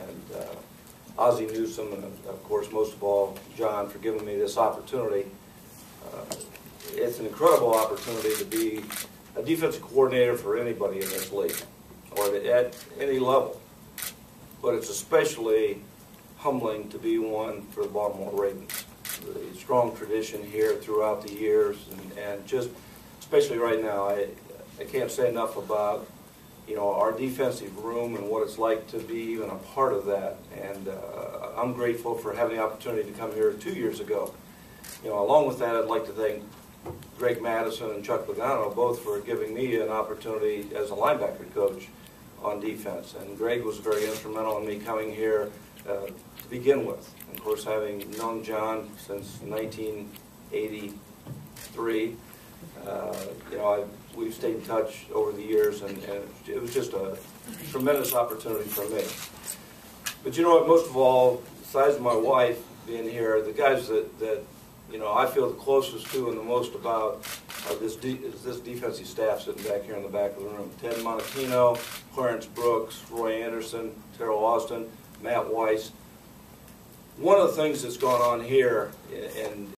And uh, Ozzie Newsome, and of course, most of all, John, for giving me this opportunity. Uh, It's an incredible opportunity to be a defensive coordinator for anybody in this league, or at any level. But it's especially humbling to be one for the Baltimore Ravens. The strong tradition here throughout the years, and, and just, especially right now, I, I can't say enough about, you know, our defensive room and what it's like to be even a part of that. And uh, I'm grateful for having the opportunity to come here two years ago. You know, along with that, I'd like to thank Greg Mattison and Chuck Pagano both for giving me an opportunity as a linebacker coach on defense. And Greg was very instrumental in me coming here uh, to begin with. Of course, having known John since 1983, uh, Uh, you know, I, we've stayed in touch over the years, and, and it was just a tremendous opportunity for me. But you know what? Most of all, besides my wife being here, the guys that, that you know I feel the closest to and the most about are this de- is this defensive staff sitting back here in the back of the room. Ted Monachino, Clarence Brooks, Roy Anderson, Teryl Austin, Matt Weiss. One of the things that's gone on here, and